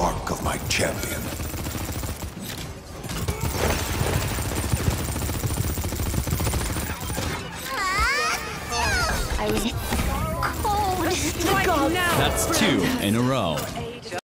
mark of my champion. I was cold. That's two in a row.